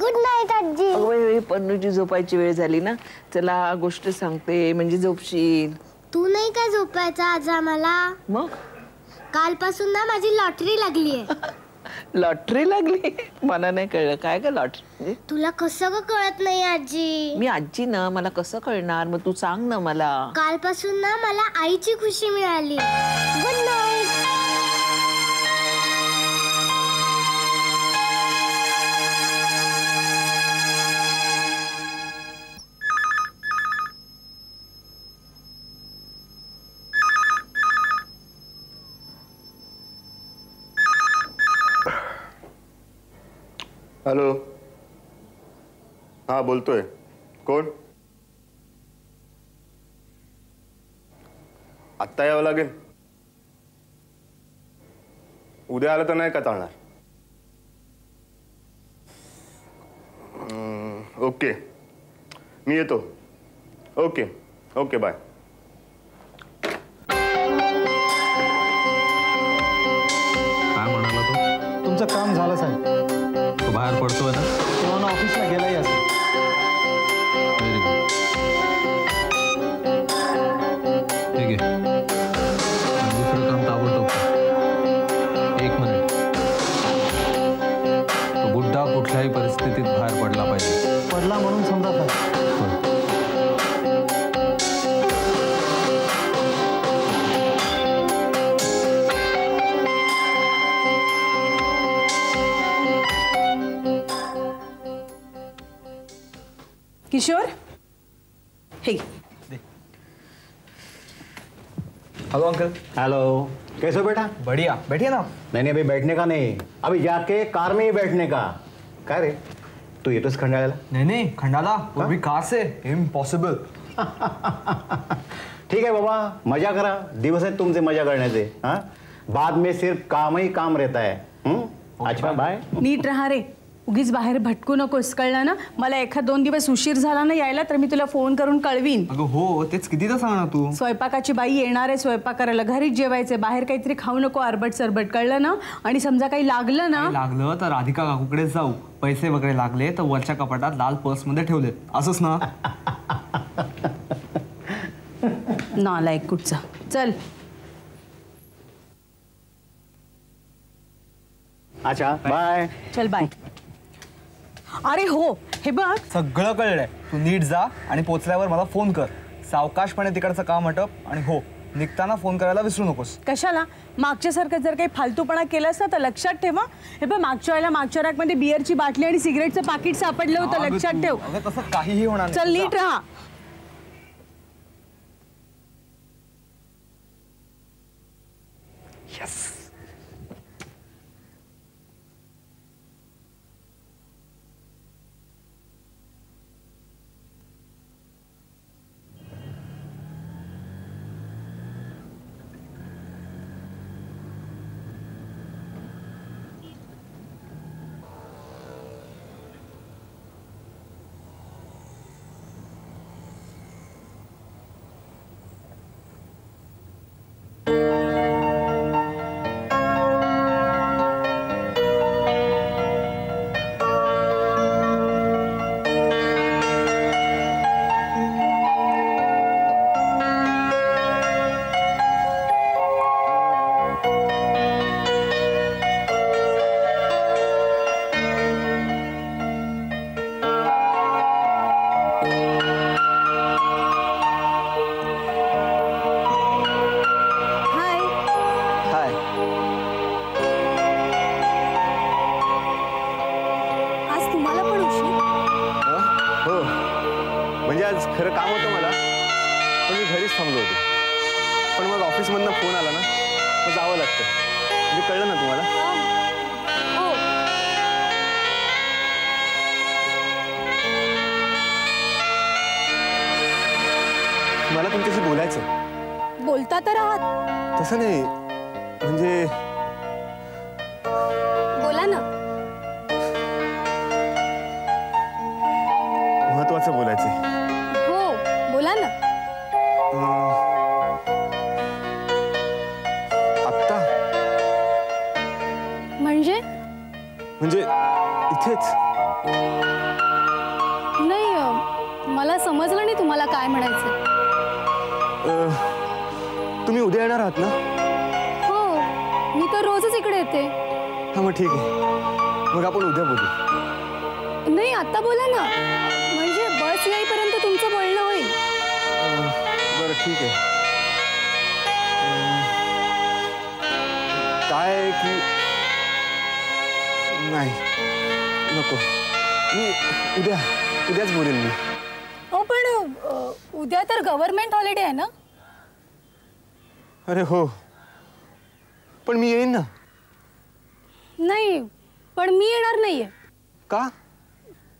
Good night आजी. अगं पन्नूची झोपायची वेळ झाली ना. चला गोष्ट सांगते. म्हणजे झोपशील. तू नाही का झोपायचा आज आम्हाला? मग? कालपासून ना माझी लॉटरी लागली आहे. लॉटरी लागली? मला नाही कळलं. काय का लॉटरी? म्हणजे? तुला कसं ग कळत नाही आजी? मी आजी ना मला कसं कळणार? मग तू सांग ना मला. कालपासून ना मला आईची खुशी मिळाली. Good night hello. हां बोलतोय. कोण? आत्ता यावं लागेल. उद्या आलं तर नाही का चालणार? ओके. मी येतो. ओके. Okay bye. बाहेर पडतोय ना। तेव्हा ना ऑफिसला गेलाही असं व्हेरी गुड ठीक आहे दुसरं काम ताबडतोब. एक मिनिट। तो बुड्ढा कुठल्याही परिस्थितीत बाहेर पडला पाहिजे। पडला म्हणून समजा साहेब किशोर हे हेलो अंकल हेलो कैसे हो बेटा? बढ़िया. बैठिए ना. नहीं नहीं अभी बैठने का नहीं. अभी जाके कार में ही बैठने का. काय रे? तू येतोस खंडाळ्याला नहीं नहीं. खंडाला. वो भी कार से. इम्पॉसिबल ठीक है बाबा. मज़ा करा. दिवस है तुमसे मज़ा करण्याचे हाँ? बाद में सिर्फ़ काम ही काम रहता है. हम्म? अच्छा बाय नीट राहा रे. उगीच बाहेर भटकू नकोस कळलं ना? मला एखाद दोन दिवस उशीर झाला ना यायला तर मी तुला फोन करून कळवीन. अगं हो तेच कितीदा सांग ना तू? स्वयंपाकाची बाई येणार आहे स्वयंपाक करायला घरीच जेवायचे बाहेर काहीतरी खाऊ नको अरबट सरबट कळलं ना? आणि समजा काही लागलं ना? लागलं तर राधिका काकूकडे जाऊ. पैसे वगैरे लागले तर वरच्या कपाटात लाल पर्समध्ये ठेवलेत. असंच ना? नालायक कुठचा? चल. अच्छा बाय चल बाय अरे हो हे बघ. सगळं कळलंय. तू नीट जा आणि पोचल्यावर मला फोन कर. सावकाशपणे तिकडचं काम आटप आणि हो निघताना फोन करायला विसरू नकोस. कशाला? मागच्यासारखं जर काही फालतूपणा केलास ना तर लक्षात ठेवा हे. बघ मागच्या वेळेला मागच्या रॅकमध्ये बिअरची बाटली आणि सिगरेटचं पाकिट सापडलं होतं लक्षात ठेव. तसं काहीही होणार चल. नीट. राहा. हाय खरं काम होतं मला. पण मी घरीच थांबलो होतो. पण मग ऑफिसमधनं फोन आला ना मग जावं लागतं. म्हणजे कळलं ना तुम्हाला? हो. मला तुमच्याशी बोलायचं. बोलता तर आहात. तसं नाही. म्हणजे म्हणजे इथेच? नाही मला समजलं नाही तुम्हाला काय म्हणायचं तुम्ही उद्या येणार आहात ना? हो मी तर रोजच इकडे येते. हा मग ठीक आहे. मग आपण उद्या बोलू. नाही आता बोला ना. म्हणजे बस येईपर्यंत तुमचं बोलणं होईल. बरं ठीक आहे. काय की नको. मी उद्या उद्याच बोलेन मी. हो पण उद्या तर गव्हर्नमेंट हॉलिडे आहे ना? अरे हो. पण मी येईन ना. नाही पण मी येणार नाहीये. का?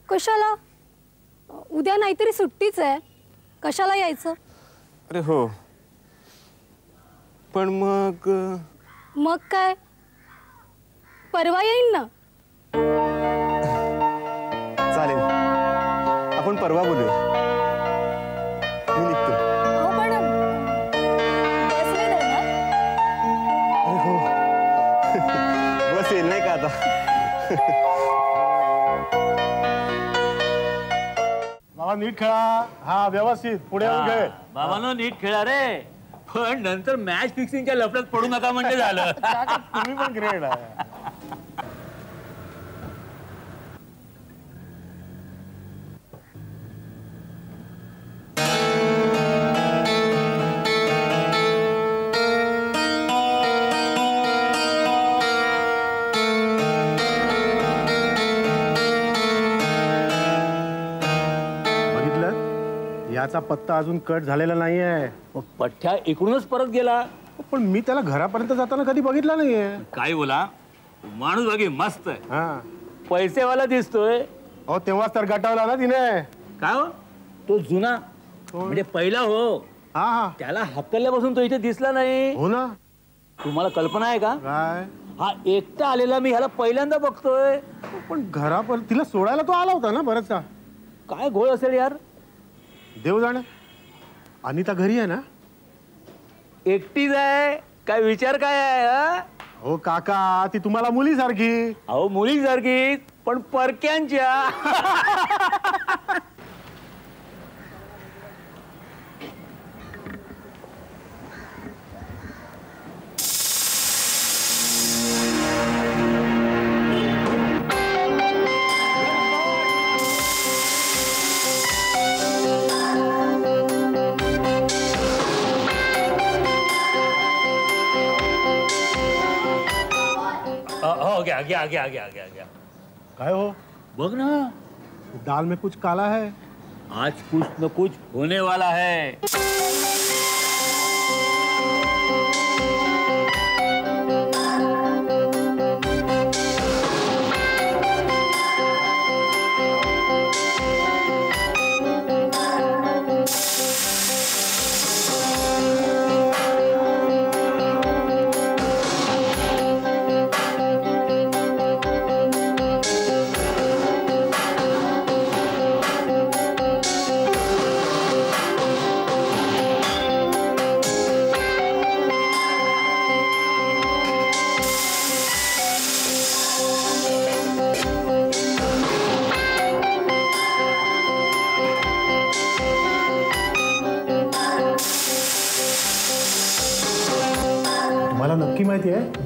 कशाला? उद्या नाहीतरी सुट्टीच आहे. कशाला यायचं? अरे हो. पण मग मग काय? परवा येईन ना? चालेल. आपण परवा बोलूया. मी निघतो. हो पण बस नाही धरणार अरे हो. बस येईल नाही का आता? बाबा नीट खेळा. हा व्यवस्थित. पुढे खेळ बाबांनो नीट खेळा रे. पण नंतर मॅच फिक्सिंगच्या लफड्यात पडू नका म्हणजे झालं. तुम्ही पण ग्रेट आहे. याचा पत्ता अजून कट झालेला नाहीये. मग पठ्ठ्या इकडूनच परत गेला. पण मी त्याला घरापर्यंत जाताना कधी बघितला नाहीये. काय बोला? माणूस बाकी मस्त. आहे हा. पैसेवाला दिसतोय. हो तेव्हाच तर गटावला ना तिने. काय हो? तो जुना. म्हणजे पहिला हो. हा हा. त्याला हक्कल्यापासून तो इथे दिसला नाही. हो ना. तुम्हाला कल्पना आहे का? काय? हा एकटा आलेला मी ह्याला पहिल्यांदा बघतोय. पण घरापर्यंत तिला सोडायला तो आला होता ना बरंचसा. काय घोळ असेल यार? देव जाणे. अनिता घरी आहे ना? एकटीच आहे. काय विचार काय आहे हा? काका ती तुम्हाला मुलीसारखी. अहो मुलीसारखी पण परक्यांच्या. हो घ्या घ्या घ्या घ्या घ्या घ्या. काय हो? बघ ना. दाल में कुछ काला है? आज कुछ न कुछ होने वाला है.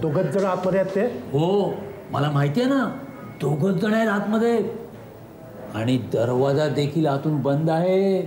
दोघच जण आतमध्ये आहेत ते. हो मला माहिती आहे ना दोघच जण आहेत आतमध्ये. आणि दरवाजा देखील आतून बंद आहे.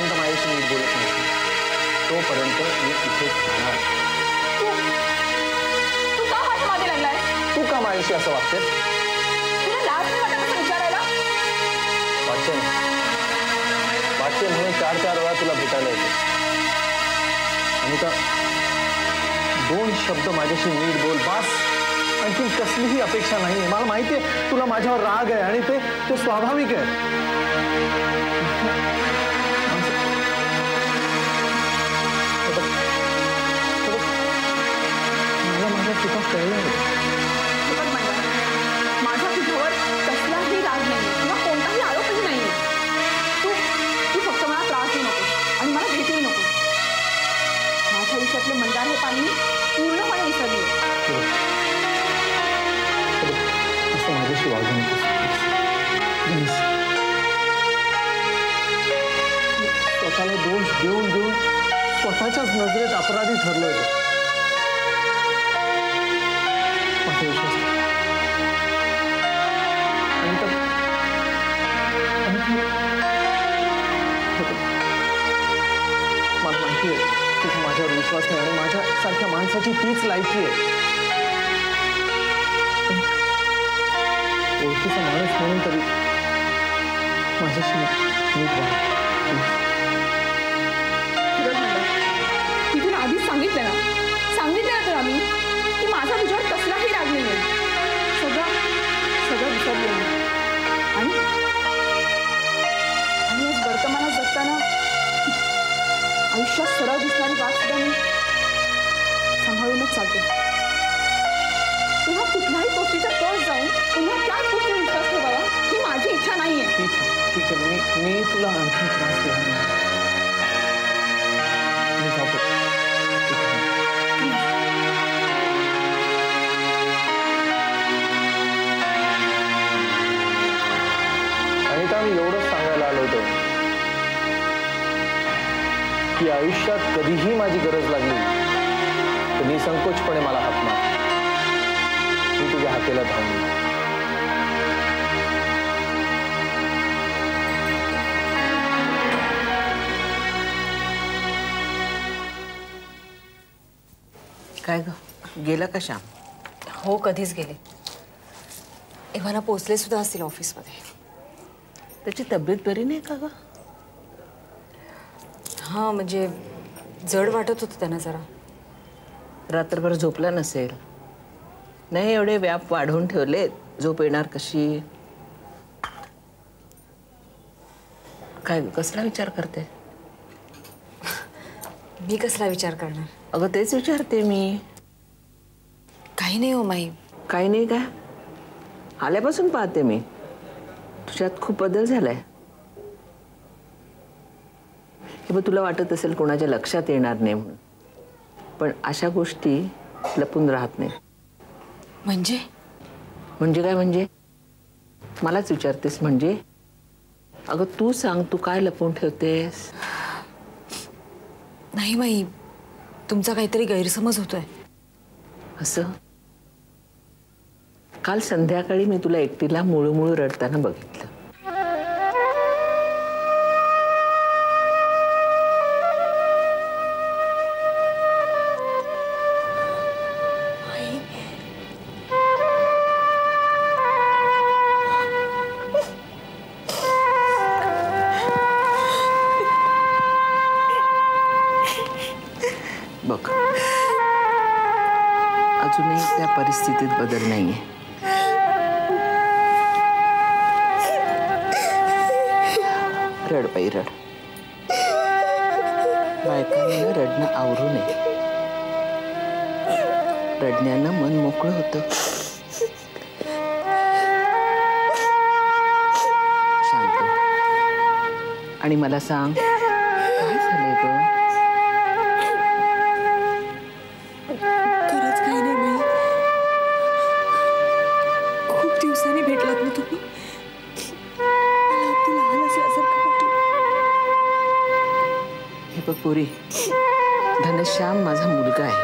तू जोपर्यंत माझ्याशी नीट बोलत नाही तोपर्यंत मी इथेच राहणार तू का माझ्या लागलाय तू का माझ्याशी असं वागतेस तुला लाज नाही वाटत असं विचारायला वाटते ना वाटते म्हणून चार चार वेळा तुला भेटायला येते अनिता दोन शब्द माझ्याशी नीट बोल बास। आणखी कसलीही अपेक्षा नाही मला माहिती आहे तुला माझ्यावर राग आहे आणि ते ते स्वाभाविक आहे. मला माझ्या चुका विश्वास नाही आणि माझ्यासारख्या माणसाची तीच लायकी आहे. ओळखीचा माणूस म्हणून तरी माझ्याशी नीट आधीच सांगितलं ना. सांगितलं ना तर आम्ही की माझा तुझ्यावर कसलाही राग नाही सगळं सगळं विसरलं आहे आणि आणि वर्तमानात जगताना आयुष्यात सरळ दिसणारी बात ठीक आहे मी मी तुला आणखी त्रास देणार नाही. मी जातो अनिता मी एवढंच सांगायला आलो होतो की आयुष्यात कधीही माझी गरज लागली तर निसंकोचपणे मला हात मार मी तुझ्या हाकेला धावून येईन. काय ग? गेला का श्याम? हो कधीच गेले. एव्हाना पोचले सुद्धा असतील ऑफिसमध्ये. त्याची तब्येत बरी नाही का ग? हां म्हणजे जड वाटत होतं त्यांना जरा. रात्रभर झोपला नसेल? नाही एवढे व्याप वाढवून ठेवले झोप येणार कशी? काय कसला विचार करते? मी कसला विचार करणार? अगं तेच विचारते मी. काही नाही हो माई. काही नाही काय? आल्यापासून पाहते मी. तुझ्यात खूप बदल झालाय. हे बघ तुला वाटत असेल कोणाच्या लक्षात येणार नाही म्हणून. पण अशा गोष्टी लपून राहत नाही म्हणजे? म्हणजे काय म्हणजे? मलाच विचारतेस म्हणजे? अगं तू सांग तू काय लपवून ठेवतेस? नाही माई तुमचा काहीतरी गैरसमज होतोय. असं? काल संध्याकाळी मी तुला एकटीला मुळूमुळू रडताना बघितलं. बायकांना रडणं आवरू नये. रडण्यानं मन मोकळं होतं. शांत. आणि मला सांग काय झालंय ग? पुरी. धनश्याम माझा मुलगा आहे.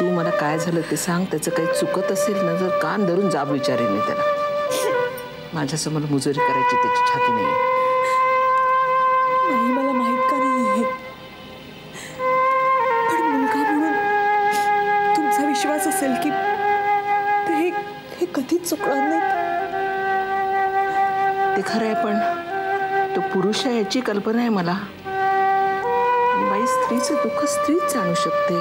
तू मला काय झालं ते सांग त्याचं काही चुकत असेल ना जर कान धरून जाब विचारेन मी त्याला. माझ्यासमोर मुजोरी करायची त्याची छाती नाही मला माहीत का नाही हे? पण मुलगा म्हणून तुमचा विश्वास असेल की ते हे कधीच चुकणार नाही ते खरं आहे पण तो पुरुष आहे याची कल्पना आहे मला. स्त्रीचं दुःख स्त्रीच जाणू शकते.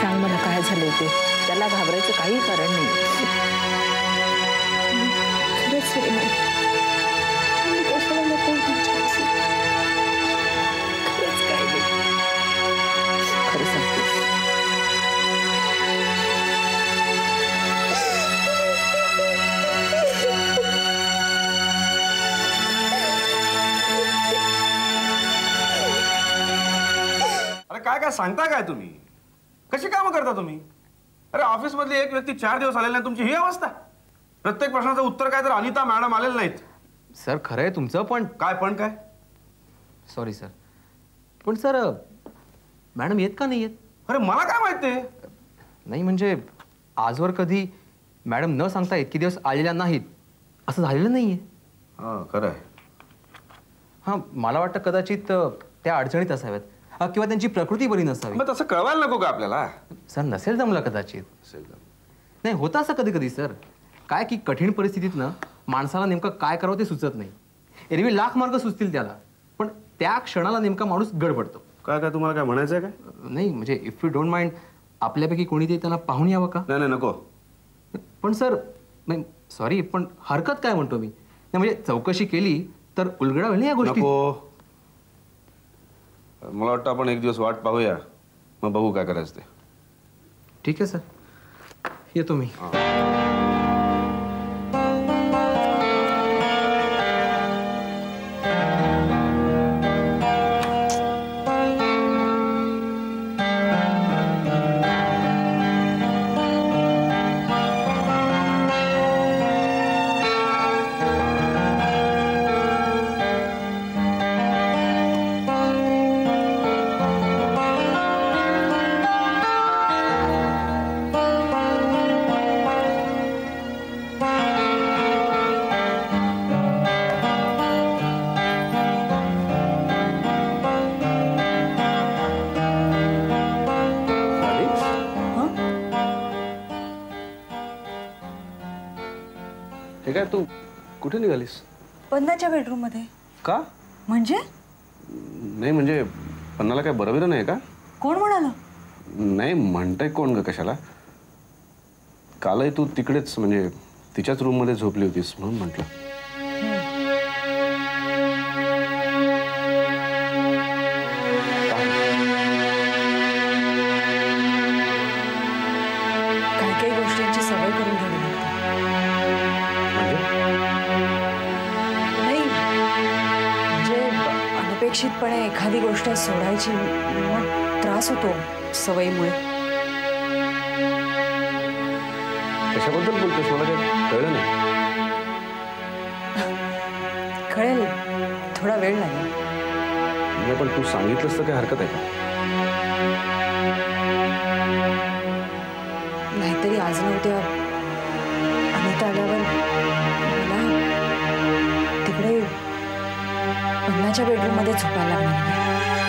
सांग मला काय झाले ते. त्याला घाबरायचं काही कारण नाही. काय सांगता काय तुम्ही? कशी कामं करता तुम्ही? अरे ऑफिस मधली एक व्यक्ती चार दिवस आलेली नाही तुमची ही अवस्था. प्रत्येक प्रश्नाचं उत्तर काय तर अनिता मॅडम आलेले नाहीत. सर खरं आहे तुमचं पण काय पण काय? सॉरी सर पण सर मॅडम येत का नाही येत अरे मला काय माहिती नाही म्हणजे आजवर कधी मॅडम न सांगता इतके दिवस आलेल्या नाहीत असं झालेलं नाही आहे हां खरं आहे. हां मला वाटतं कदाचित अ, त्या अडचणीत असाव्यात. किंवा त्यांची प्रकृती बरी नसावी. मग तसं कळवायला नको का आपल्याला? सर नसेल जमलं कदाचित. नाही होतं असं कधी कधी सर. काय की कठीण परिस्थितीत ना माणसाला नेमकं काय करावं ते सुचत नाही. एरवी लाख मार्ग सुचतील त्याला पण त्या क्षणाला नेमका माणूस गडबडतो. काय काय तुम्हाला काय म्हणायचं आहे काय? नाही म्हणजे इफ यू डोंट माइंड आपल्यापैकी कोणीतरी त्यांना पाहून यावं का? नाही नाही नको. पण सर नाही सॉरी पण हरकत काय म्हणतो मी? नाही म्हणजे चौकशी केली तर उलगडा होईल या गोष्टी मला वाटतं आपण एक दिवस वाट पाहूया. मग बघू काय करायचं ते. ठीक आहे सर. येतो मी. काय तू कुठे निघालीस? पन्नाच्या बेडरूममध्ये का? म्हणजे? नाही म्हणजे पन्नाला काय बरं बिरं नाही का? कोण म्हणाल? नाही म्हणताय कोण ग कशाला? कालही तू तिकडेच म्हणजे तिच्याच रूममध्ये झोपली होतीस म्हणून म्हटलं. अनपेक्षितपणे एखादी गोष्ट सोडायची मग त्रास होतो सवयीमुळे. कशाबद्दल बोलतोस? मला काही कळलं नाही. कळेल. थोडा वेळ लागेल. नाही पण तू सांगितलंस तर काही हरकत आहे का? नाहीतरी आज ना उद्या अनिता आल्यावर अण्णाच्या बेडरूममध्ये झोपायला लागणार नाही